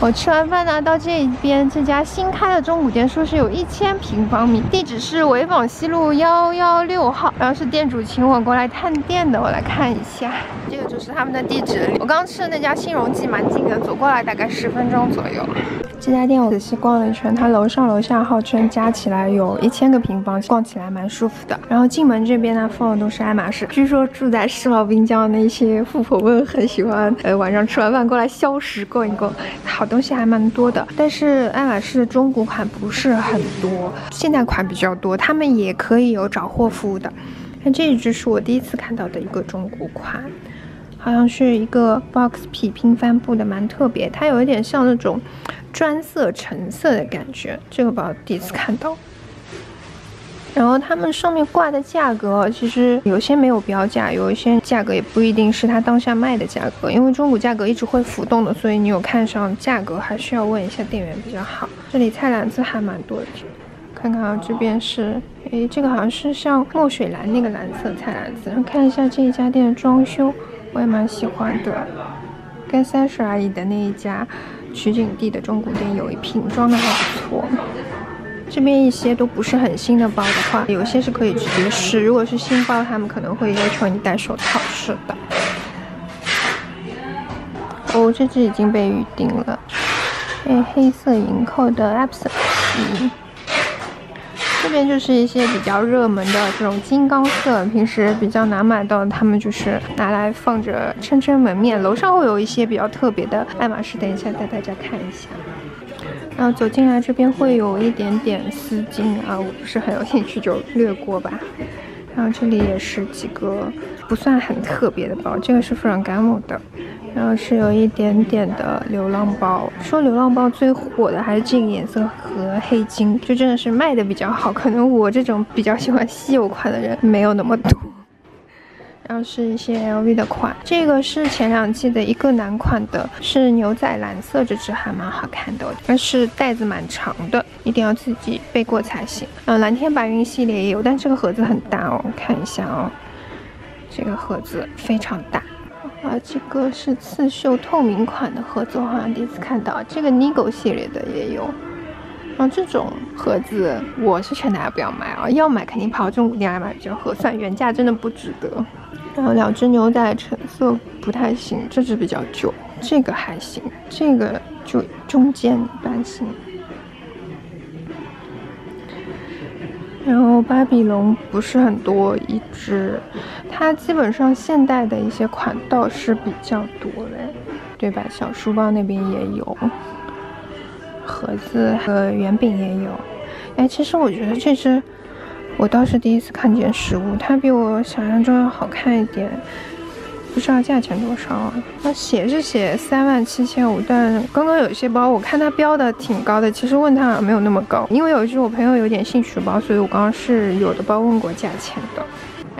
我吃完饭呢，到这边这家新开的中古店，说是有一千平方米，地址是潍坊西路幺幺六号，然后是店主请我过来探店的，我来看一下，这个就是他们的地址。我刚吃的那家新荣记蛮近的，走过来大概十分钟左右。这家店我仔细逛了一圈，它楼上楼下号称加起来有一千个平方，逛起来蛮舒服的。然后进门这边呢，放的都是爱马仕，据说住在世贸滨江的那些富婆们很喜欢，呃，晚上吃完饭过来消食逛一逛，好东西还蛮多的。但是爱马仕的中古款不是很多，现代款比较多，他们也可以有找货服务的。那这一只是我第一次看到的一个中古款。好像是一个 box 皮拼帆布的，蛮特别。它有一点像那种砖色、橙色的感觉。这个包第一次看到。然后他们上面挂的价格，其实有些没有标价，有一些价格也不一定是它当下卖的价格。因为中古价格一直会浮动的，所以你有看上价格，还需要问一下店员比较好。这里菜篮子还蛮多的，看看啊，这边是，诶，这个好像是像墨水蓝那个蓝色菜篮子。然后看一下这一家店的装修。我也蛮喜欢的，跟三十而已的那一家取景地的中古店有一拼，装的还不错。这边一些都不是很新的包的话，有些是可以直接试。如果是新包，他们可能会要求你戴手套试的。哦，这只已经被预定了，哎，黑色银扣的 Epson 皮。这边就是一些比较热门的这种金刚色，平时比较难买到，他们就是拿来放着撑撑门面。楼上会有一些比较特别的爱马仕，等一下带大家看一下。然后走进来这边会有一点点丝巾啊，我不是很有兴趣，就略过吧。然后这里也是几个不算很特别的包，这个是 Ferragamo 的。然后是有一点点的流浪包，说流浪包最火的还是这个颜色和黑金，就真的是卖的比较好。可能我这种比较喜欢稀有款的人没有那么多。然后是一些 LV 的款，这个是前两季的一个男款的，是牛仔蓝色，这只还蛮好看的，但是带子蛮长的，一定要自己背过才行。嗯，蓝天白云系列也有，但这个盒子很大哦，看一下哦，这个盒子非常大。啊，这个是刺绣透明款的盒子，我好像第一次看到。这个 Nigo 系列的也有。啊，这种盒子我是劝大家不要买啊，要买肯定跑中古店来买比较合算，原价真的不值得。然后两只牛仔橙色不太行，这只比较旧，这个还行，这个就中间一般行。然后巴比龙不是很多一只，它基本上现代的一些款倒是比较多嘞，对吧？小书包那边也有，盒子和圆饼也有。哎，其实我觉得这只我倒是第一次看见实物，它比我想象中要好看一点。不知道价钱多少啊？那写是写三万七千五，但刚刚有一些包我看它标的挺高的，其实问它没有那么高，因为有一只我朋友有点兴趣包，所以我刚刚是有的包问过价钱的。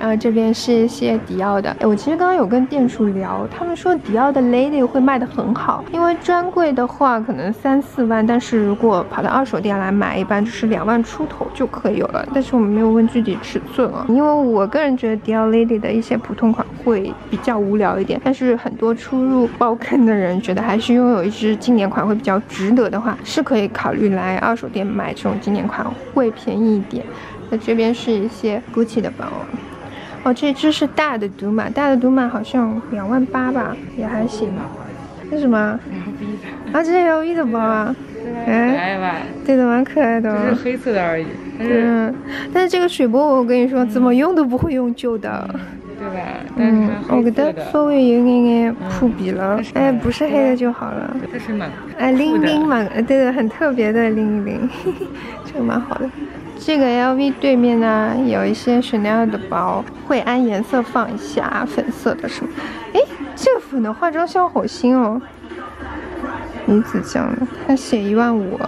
然后这边是一些迪奥的，哎，我其实刚刚有跟店主聊，他们说迪奥的 Lady 会卖的很好，因为专柜的话可能三四万，但是如果跑到二手店来买，一般就是两万出头就可以有了。但是我们没有问具体尺寸啊，因为我个人觉得迪奥 Lady 的一些普通款会比较无聊一点，但是很多初入包坑的人觉得还是拥有一只经典款会比较值得的话，是可以考虑来二手店买这种经典款会便宜一点。那这边是一些 Gucci 的包。哦，这只是大的独马，大的独马好像两万八吧，也还行。这什么的。啊，这是 LV 的包啊。可爱吧？对的，蛮可爱的。只是黑色的而已。嗯，但是这个水波，我跟你说，怎么用都不会用旧的。对吧？嗯，我觉得稍微有眼眼扑鼻了。哎，不是黑的就好了。这是蛮哎，灵灵蛮，对的，很特别的拎一拎，这个蛮好的。这个 LV 对面呢，有一些 Chanel 的包，会按颜色放一下，粉色的什么？哎，这个粉的化妆效好新哦，鱼子酱的，它写一万五。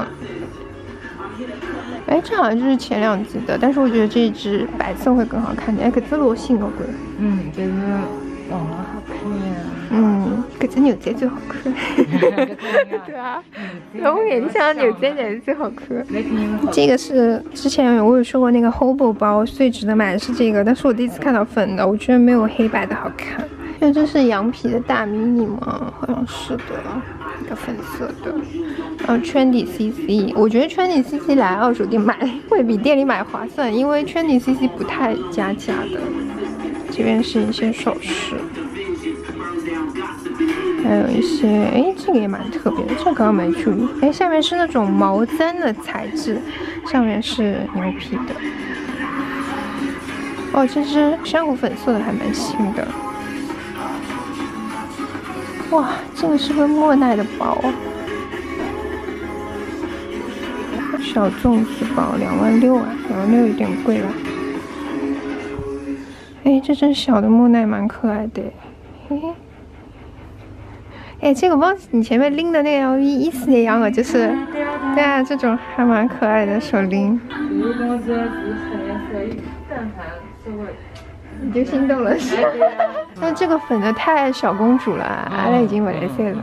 哎，这好像就是前两季的，但是我觉得这一支白色会更好看点。哎，可这罗信哦，贵。嗯，这个网络。嗯，可这牛仔最好看。对啊，我眼睛上牛仔才是最好看。这个是之前我有说过那个 Hobo 包最值得买的是这个，但是我第一次看到粉的，我觉得没有黑白的好看。因为这是羊皮的大迷你吗？好像是的，一个粉色的。然后 Trendy CC，我觉得 Trendy CC 来二手店买会比店里买划算，因为 Trendy CC 不太加价的。这边是一些首饰，还有一些，哎，这个也蛮特别的，这个刚刚没注意。哎，下面是那种毛毡的材质，上面是牛皮的。哦，这只珊瑚粉色的还蛮新的。哇，这个是个莫奈的包，小粽子包两万六啊，两万六有点贵了。哎，这只小的莫奈蛮可爱的，嘿嘿。哎，这个忘记你前面拎的那个 LV 意思一样的，就是，对啊，这种还蛮可爱的手拎。你就心动了是吧？那这个粉的太小公主了，阿拉已经不来塞了。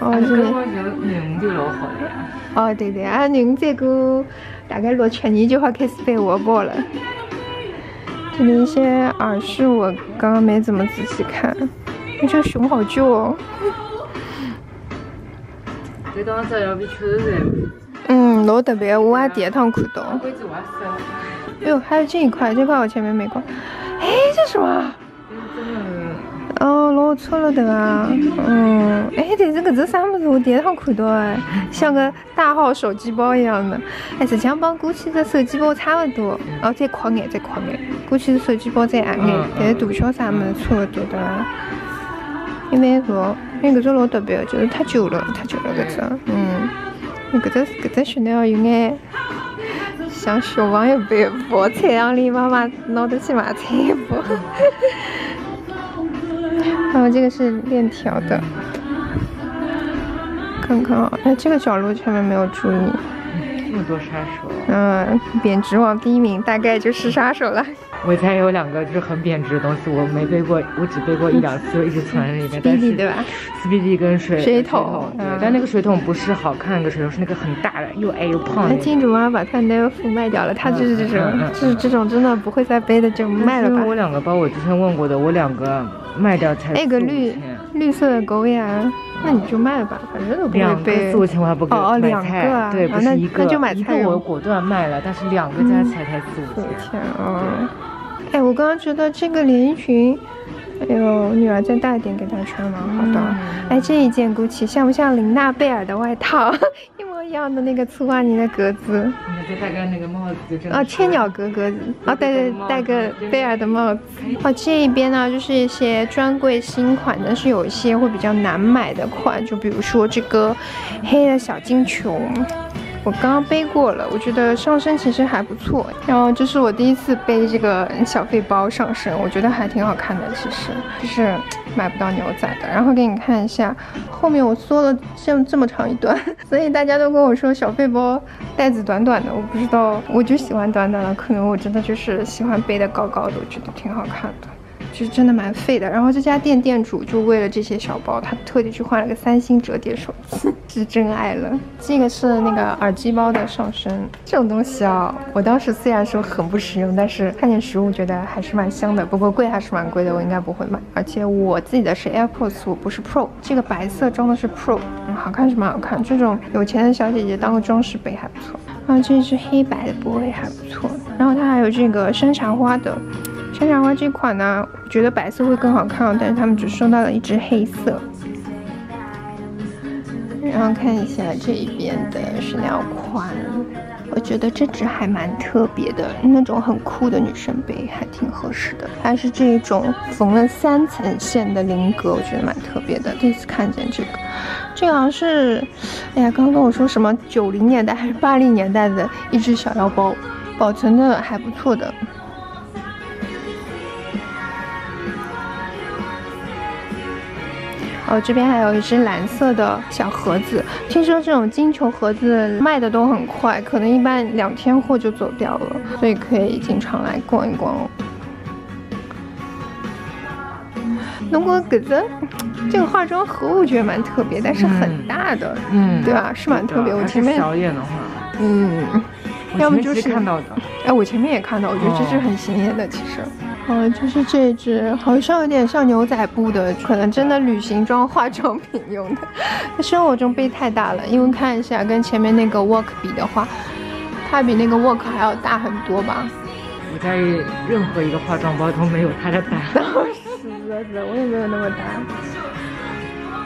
哦，这个囡恩就老好了呀。哦，对对，啊，囡恩再过大概六七年就好开始背活包了。这里一些耳饰我刚刚没怎么仔细看，这个熊好旧哦。这确实嗯，老特别，我还第一趟看到。哎呦，还有这一块，这块我前面没逛。哎，这什么？哦，老错了的啊。嗯，哎，但是搿只啥么子？我第一趟看到哎，像个大号手机包一样的。哎，实际上帮 GUCCI 的手机包差不多，哦，再宽眼，再宽眼。GUCCI 的手机包再矮眼，但是大小啥么子差不多的。因为说，因为这只老特别，就是太久了，太久了这只。嗯，这只这只雪奈儿有眼。像小朋友背包，菜场里妈妈拿得起买菜不？还有这个是链条的，看看啊，哎，这个角落前面没有注意。这么多杀手。嗯，贬值王第一名大概就是杀手了。我家有两个就是很贬值的东西，我没背过，我只背过一两次，一直存在里边。S P D 对吧？S P D 跟水水桶，对，但那个水桶不是好看的水桶，是那个很大的，又矮又胖的。金主妈把她那个服卖掉了，她就是这种，就是这种真的不会再背的就卖了吧。我两个包我之前问过的，我两个卖掉才那个绿绿色的狗眼，那你就卖吧，反正都不会背。四五千我还不给哦，两个，对，不是一个，那就买菜。一个我果断卖了，但是两个加起来才四五千。哦。哎，我刚刚觉得这个连衣裙，哎呦，女儿再大一点给她穿蛮好的。哎，这一件 GUCCI 像不像林娜贝尔的外套？一样的那个粗花呢的格子。再戴个那个帽子就啊，千鸟格格子。啊，对对戴个贝尔的帽子。哦，这一边呢就是一些专柜新款，但是有一些会比较难买的款，就比如说这个黑的小金球。我刚刚背过了，我觉得上身其实还不错。然后这是我第一次背这个小费包上身，我觉得还挺好看的。其实就是买不到牛仔的。然后给你看一下后面，我缩了这这么长一段，所以大家都跟我说小费包带子短短的，我不知道，我就喜欢短短的，可能我真的就是喜欢背的高高的，我觉得挺好看的。就真的蛮费的，然后这家店店主就为了这些小包，他特地去换了个三星折叠手机，是真爱了。这个是那个耳机包的上身，这种东西啊，我当时虽然说很不实用，但是看见实物觉得还是蛮香的。不过贵还是蛮贵的，我应该不会买。而且我自己的是 AirPods，我不是 Pro。这个白色装的是 Pro，嗯，好看是蛮好看。这种有钱的小姐姐当个装饰背还不错。啊，这是黑白的波也还不错。然后它还有这个山茶花的。山茶花这款呢，觉得白色会更好看，但是他们只收到了一只黑色。然后看一下这一边的是那款，我觉得这只还蛮特别的，那种很酷的女生背还挺合适的。它是这种缝了三层线的菱格，我觉得蛮特别的。第一次看见这个，这个好像是，哎呀，刚刚跟我说什么九零年代还是八零年代的一只小腰包，保存的还不错的。哦，这边还有一只蓝色的小盒子，听说这种金球盒子卖的都很快，可能一般两天货就走掉了，所以可以经常来逛一逛哦。龙果给子这个化妆盒，我觉得蛮特别，但是很大的，嗯，对吧？是蛮特别。我前面小一点的话，嗯，要么就是看到的。哎，我前面也看到，我觉得这只很显眼的，其实。哦，就是这只，好像有点像牛仔布的，可能真的旅行装、化妆品用的。生活中背太大了，因为看一下跟前面那个 Walk 比的话，它比那个 Walk 还要大很多吧。我家里任何一个化妆包都没有它的大。死了死了，我也没有那么大。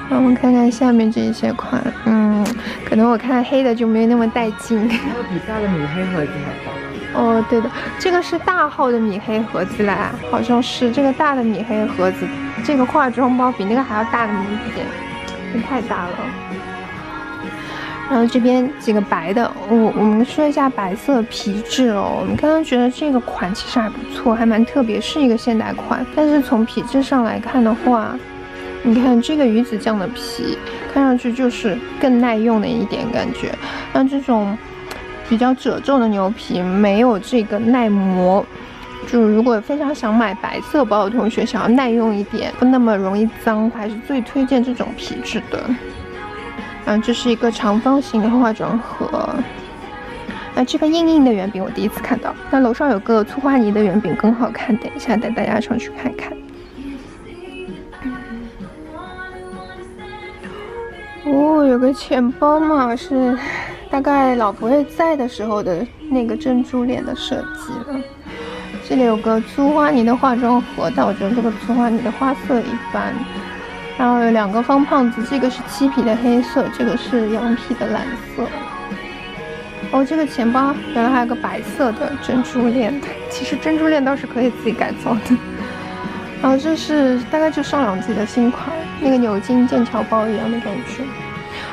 让我们看看下面这些款，嗯，可能我看黑的就没有那么带劲。还有比大的米黑盒子还大。哦，对的，这个是大号的米黑盒子啦，好像是这个大的米黑盒子，这个化妆包比那个还要大那么一点，也太大了。然后这边几个白的，我我们说一下白色皮质哦，我们刚刚觉得这个款其实还不错，还蛮特别，是一个现代款。但是从皮质上来看的话，你看这个鱼子酱的皮，看上去就是更耐用的一点感觉，像这种。比较褶皱的牛皮没有这个耐磨，就如果非常想买白色包的同学，想要耐用一点，不那么容易脏，还是最推荐这种皮质的。嗯，这是一个长方形的化妆盒。那这个硬硬的圆饼我第一次看到，那楼上有个粗花泥的圆饼更好看，等一下带大家上去看看。有个钱包嘛是。大概老婆也在的时候的那个珍珠链的设计了。这里有个粗花泥的化妆盒，但我觉得这个粗花泥的花色一般。然后有两个方胖子，这个是漆皮的黑色，这个是羊皮的蓝色。哦，这个钱包原来还有个白色的珍珠链，其实珍珠链倒是可以自己改造的。然后这是大概就上两季的新款，那个牛津剑桥包一样的感觉。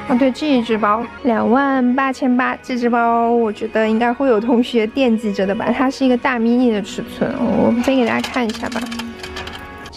啊，对，这一只包两万八千八，这只包我觉得应该会有同学惦记着的吧？它是一个大 mini 的尺寸，我背给大家看一下吧。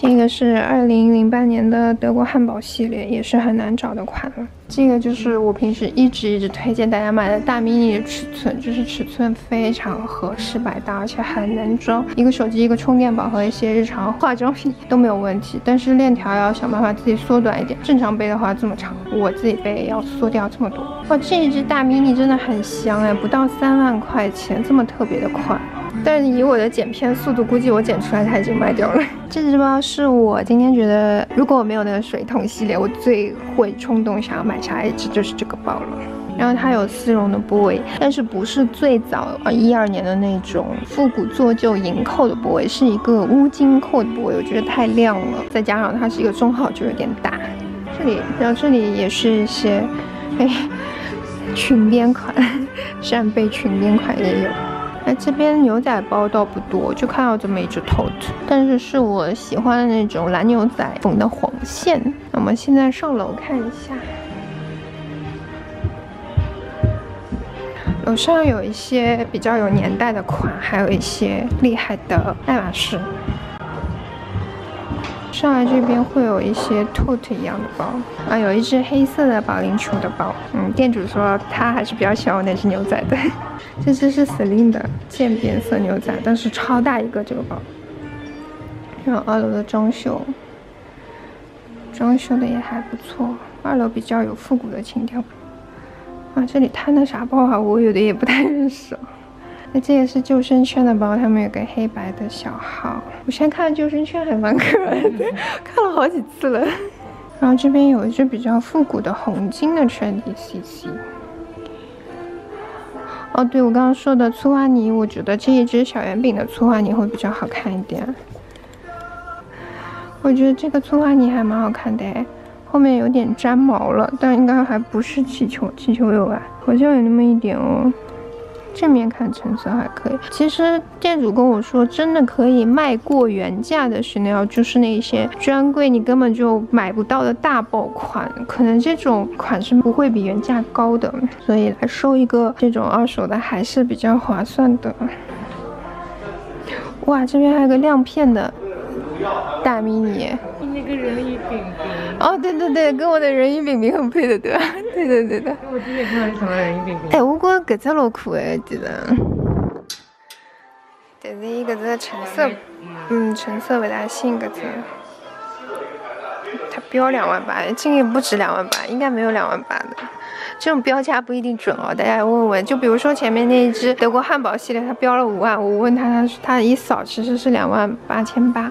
这个是二零零八年的德国汉堡系列，也是很难找的款了。这个就是我平时一直一直推荐大家买的大 mini 的尺寸，就是尺寸非常合适百搭，而且很能装一个手机、一个充电宝和一些日常化妆品都没有问题。但是链条要想办法自己缩短一点，正常背的话这么长，我自己背要缩掉这么多。哇，这一只大 mini 真的很香哎，不到三万块钱，这么特别的款。但是以我的剪片速度，估计我剪出来它已经卖掉了。这只包是我今天觉得，如果我没有那个水桶系列，我最会冲动想要买下一只就是这个包了。然后它有丝绒的部位，但是不是最早呃一二年的那种复古做旧银扣的部位，是一个乌金扣的部位，我觉得太亮了。再加上它是一个中号，就有点大。这里，然后这里也是一些，哎，裙边款，扇贝裙边款也有。那，这边牛仔包倒不多，就看到这么一只 tote，但是是我喜欢的那种蓝牛仔缝的黄线。那我们现在上楼看一下，楼上有一些比较有年代的款，还有一些厉害的爱马仕。上来这边会有一些 tote 一样的包啊，有一只黑色的保龄球的包。嗯，店主说他还是比较喜欢我那只牛仔的。这只是 Celine 的渐变色牛仔，但是超大一个这个包。然后二楼的装修，装修的也还不错。二楼比较有复古的情调。啊，这里摊的啥包啊？我有的也不太认识。那这也是救生圈的包，他们有个黑白的小号。我现在看救生圈还蛮可爱的，看了好几次了。然后这边有一只比较复古的红金的 Trendy CC。哦，对我刚刚说的粗花泥，我觉得这一只小圆饼的粗花泥会比较好看一点。我觉得这个粗花泥还蛮好看的，后面有点粘毛了，但应该还不是气球，气球有啊，好像有那么一点哦。正面看成色还可以，其实店主跟我说，真的可以卖过原价的 Chanel，就是那些专柜你根本就买不到的大爆款，可能这种款式不会比原价高的，所以来收一个这种二手的还是比较划算的。哇，这边还有个亮片的大 mini。那个人鱼饼饼哦，对对对，跟我的人鱼饼饼很配的，对吧？对对对的。我之前看到你什么人鱼饼饼？哎，我觉搿只老可爱，记得。但是伊搿只橙色，嗯，橙色不大新搿只。它标两万八，这个也不止两万八，应该没有两万八的。这种标价不一定准哦，大家问问。就比如说前面那一只德国汉堡系列，它标了五万，我问他，他他一扫其实是两万八千八。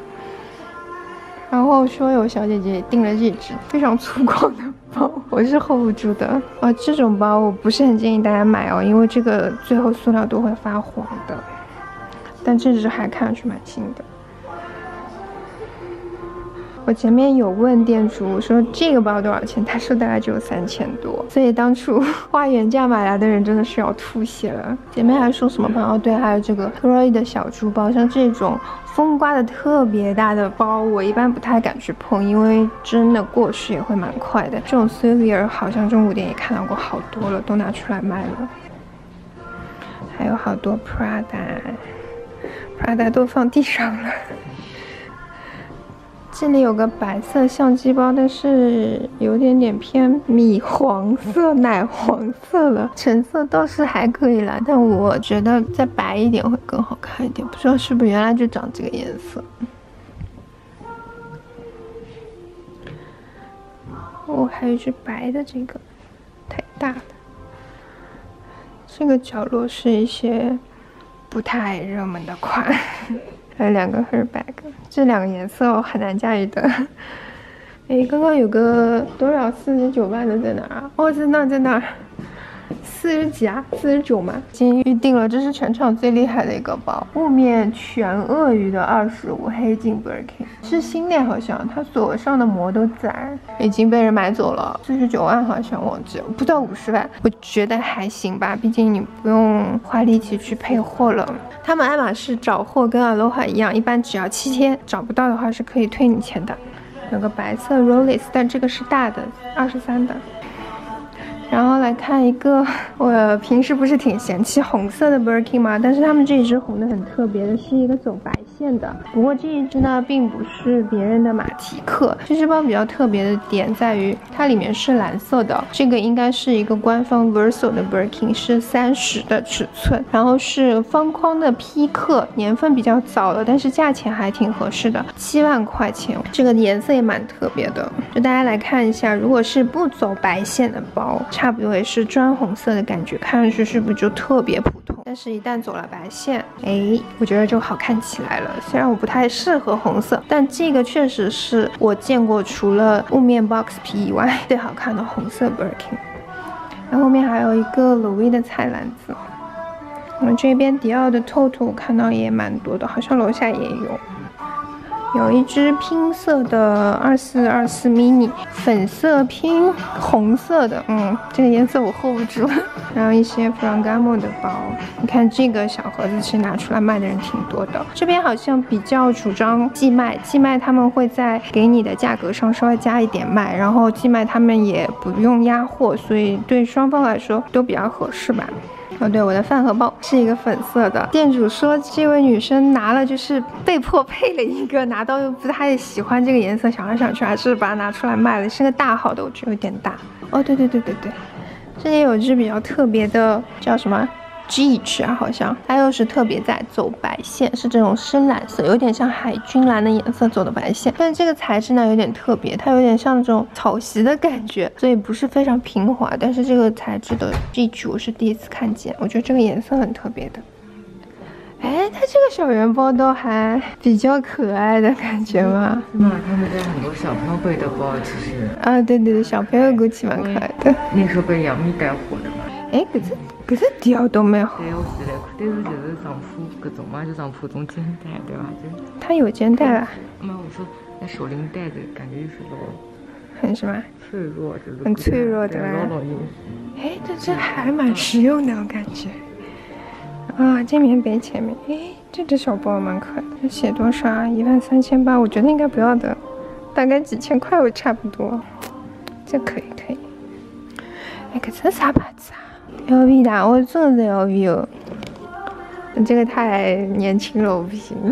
然后说有小姐姐订了这只非常粗犷的包，我是 hold 不住的啊！这种包我不是很建议大家买哦，因为这个最后塑料都会发黄的。但这只还看上去蛮新的。我前面有问店主说这个包多少钱，他说大概只有三千多，所以当初花原价买来的人真的是要吐血了。前面还说什么包？哦对，还有这个 Roy 的小珠包，像这种风刮的特别大的包，我一般不太敢去碰，因为真的过时也会蛮快的。这种 Silver 好像中古店也看到过好多了，都拿出来卖了。还有好多 Prada，Prada 都放地上了。这里有个白色相机包，但是有点点偏米黄色、奶黄色了。橙色倒是还可以啦，但我觉得再白一点会更好看一点。不知道是不是原来就长这个颜色。哦，还有一只白的，这个太大了。这个角落是一些不太热门的款。还有两个 her bag，这两个颜色我很难驾驭的。哎，刚刚有个多少四十九万的在哪啊？哦，在那，在那。四十几啊，四十九吗？已经预定了，这是全场最厉害的一个包，雾面全鳄鱼的二十五黑金 Birkin，是新的好像，它锁上的膜都在，已经被人买走了，四十九万好像忘记了，不到五十万，我觉得还行吧，毕竟你不用花力气去配货了。他们爱马仕找货跟 Aloha 一样，一般只要七天，找不到的话是可以退你钱的。有个白色 Rollis，但这个是大的，二十三的。然后来看一个，我平时不是挺嫌弃红色的 Birkin 吗？但是他们这一只红的很特别的，是一个走白线的。不过这一只呢，并不是别人的马蹄克。这只包比较特别的点在于，它里面是蓝色的。这个应该是一个官方 Verso 的 Birkin，是三十的尺寸，然后是方框的批克，年份比较早了，但是价钱还挺合适的，七万块钱。这个颜色也蛮特别的，就大家来看一下，如果是不走白线的包。差不多也是砖红色的感觉，看上去是不是就特别普通？但是，一旦走了白线，哎，我觉得就好看起来了。虽然我不太适合红色，但这个确实是我见过除了雾面 box 皮以外最好看的红色 Birkin。然后后面还有一个 Louis 的菜篮子。我们这边迪奥的 Toto 我看到也蛮多的，好像楼下也有。有一只拼色的二四二四 mini，粉色拼红色的，嗯，这个颜色我 hold 不住。然后一些 Furla 的包，你看这个小盒子，其实拿出来卖的人挺多的。这边好像比较主张寄卖，寄卖他们会在给你的价格上稍微加一点卖，然后寄卖他们也不用压货，所以对双方来说都比较合适吧。哦，对，我的饭盒包是一个粉色的。店主说这位女生拿了就是被迫配了一个，拿到又不太喜欢这个颜色，想来想去还是把它拿出来卖了。是个大号的，我觉得有点大。哦，对对对对对，这里有一只比较特别的，叫什么？G 区啊，好像它又是特别在走白线，是这种深蓝色，有点像海军蓝的颜色走的白线。但是这个材质呢有点特别，它有点像这种草席的感觉，所以不是非常平滑。但是这个材质的 G 区我是第一次看见，我觉得这个颜色很特别的。哎，它这个小圆包都还比较可爱的感觉吗？是吗？他们家很多小朋友背的包其实啊，对对对，小朋友估计蛮可爱的。那时候被杨幂带火的嘛。哎，可是。搿只调都蛮好。对，我记得，但是就是上铺搿种嘛，就上铺种肩带，对吧？就它有肩带啊。那我说那手拎带着，感觉就是那种很什么？脆弱，就是很脆弱，对吧？哎，这这还蛮实用的，我感觉。啊，肩棉背前面，哎，这只小包蛮可爱的。写多少啊？一万三千八，我觉得应该不要的，大概几千块，我差不多。这可以，可以。哎，可这啥牌子啊？L V 的，我真的是 L V 哦，这个太年轻了，我不行。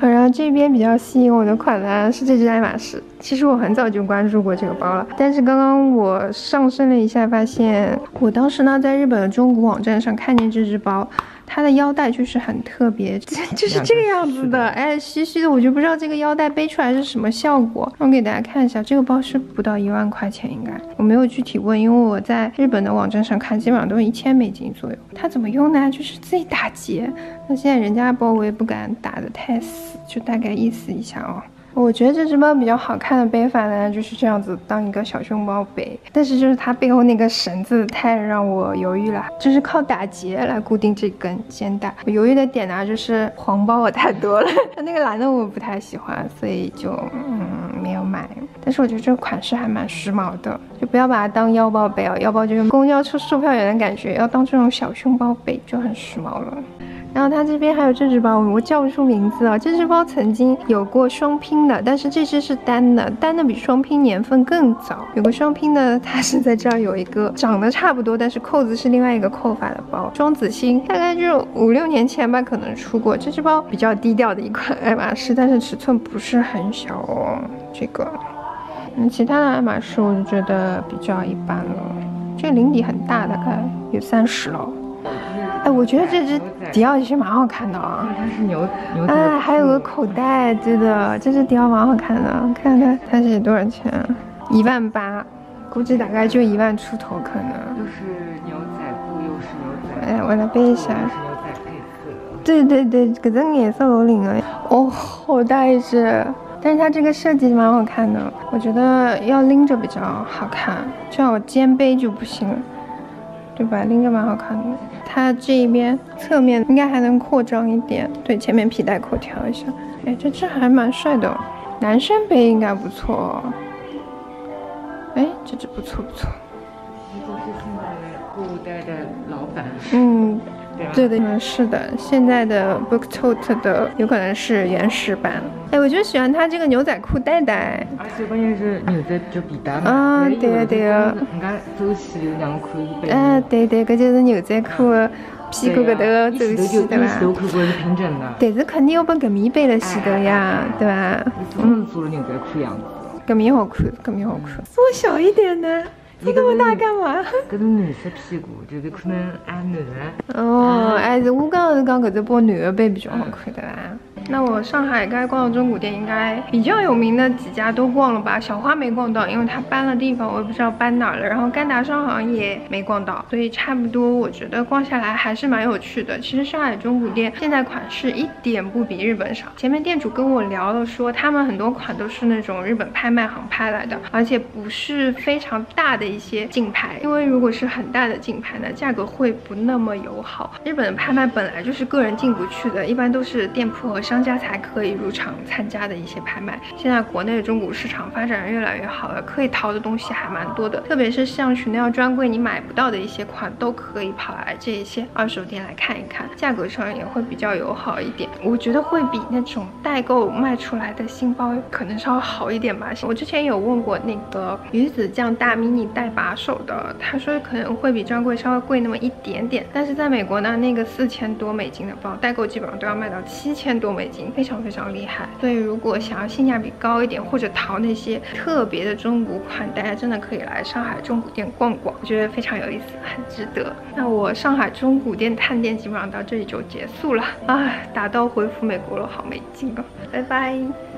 然后这边比较吸引我的款呢是这只爱马仕，其实我很早就关注过这个包了，但是刚刚我上身了一下，发现我当时呢在日本的中古网站上看见这只包。它的腰带就是很特别，就是这个样子的，哎，虚虚的，我就不知道这个腰带背出来是什么效果。我给大家看一下，这个包是不到一万块钱，应该我没有具体问，因为我在日本的网站上看，基本上都是一千美金左右。它怎么用呢？就是自己打结。那现在人家包我也不敢打的太死，就大概意思一下哦。我觉得这只包比较好看的背法呢，就是这样子当一个小胸包背，但是就是它背后那个绳子太让我犹豫了，就是靠打结来固定这根肩带。我犹豫的点呢，就是黄包我太多了，它 那个蓝的我不太喜欢，所以就嗯没有买。但是我觉得这个款式还蛮时髦的，就不要把它当腰包背哦，腰包就是公交车售票员的感觉，要当这种小胸包背就很时髦了。然后它这边还有这只包，我叫不出名字啊。这只包曾经有过双拼的，但是这只是单的，单的比双拼年份更早。有个双拼的，它是在这儿有一个长得差不多，但是扣子是另外一个扣法的包。双子星大概就五六年前吧，可能出过这只包，比较低调的一款爱马仕，但是尺寸不是很小哦。这个，嗯，其他的爱马仕我就觉得比较一般了。这个领底很大，大概有三十了。哎，我觉得这只迪奥其实蛮好看的啊。它是牛牛哎，还有个口袋，对的，这只迪奥蛮好看的。看看它是多少钱？一万八，估计大概就一万出头可能。又是牛仔布，又是牛仔。哎，我来背一下。是牛仔配色。对对对，这个颜色老领了。哦，好大一只，但是它这个设计蛮好看的。我觉得要拎着比较好看，这样我肩背就不行了，对吧？拎着蛮好看的。它这一边侧面应该还能扩张一点，对，前面皮带扣调一下。哎，这只还蛮帅的，男生背应该不错。哎，这只不错不错。这个是现在购物袋的老板。嗯。对的，嗯，是的，现在的 Book Tote 的有可能是原始版。哎，我就喜欢它这个牛仔裤带带，而且关键是牛仔就皮带嘛。啊，对啊对啊。人家走起流量可以背。啊，对对，搿就是牛仔裤屁股搿头走起，对吧？但是肯定要把搿面背了前头呀，对吧？做成做了牛仔裤样子。搿面好看，搿面好看。缩小一点呢？做那么大干嘛？搿是男士屁股，就是可能按男的。哦，哎，是我刚刚是讲搿只包男的背比较好看的啦。那我上海该逛的中古店应该比较有名的几家都逛了吧？小花没逛到，因为他搬了地方，我也不知道搬哪了。然后甘达商好像也没逛到，所以差不多，我觉得逛下来还是蛮有趣的。其实上海中古店现在款式一点不比日本少。前面店主跟我聊了，说他们很多款都是那种日本拍卖行拍来的，而且不是非常大的一些竞拍，因为如果是很大的竞拍呢，价格会不那么友好。日本的拍卖本来就是个人进不去的，一般都是店铺和。商家才可以入场参加的一些拍卖，现在国内的中古市场发展越来越好了，可以淘的东西还蛮多的，特别是像 Chanel 专柜你买不到的一些款，都可以跑来这一些二手店来看一看，价格上也会比较友好一点。我觉得会比那种代购卖出来的新包可能稍微好一点吧。我之前有问过那个鱼子酱大 mini 带把手的，他说可能会比专柜稍微贵那么一点点，但是在美国呢，那个四千多美金的包，代购基本上都要卖到七千多美。已经非常非常厉害，所以如果想要性价比高一点，或者淘那些特别的中古款，大家真的可以来上海中古店逛逛，我觉得非常有意思，很值得。那我上海中古店探店基本上到这里就结束了啊，打道回府美国了，好没劲啊，拜拜。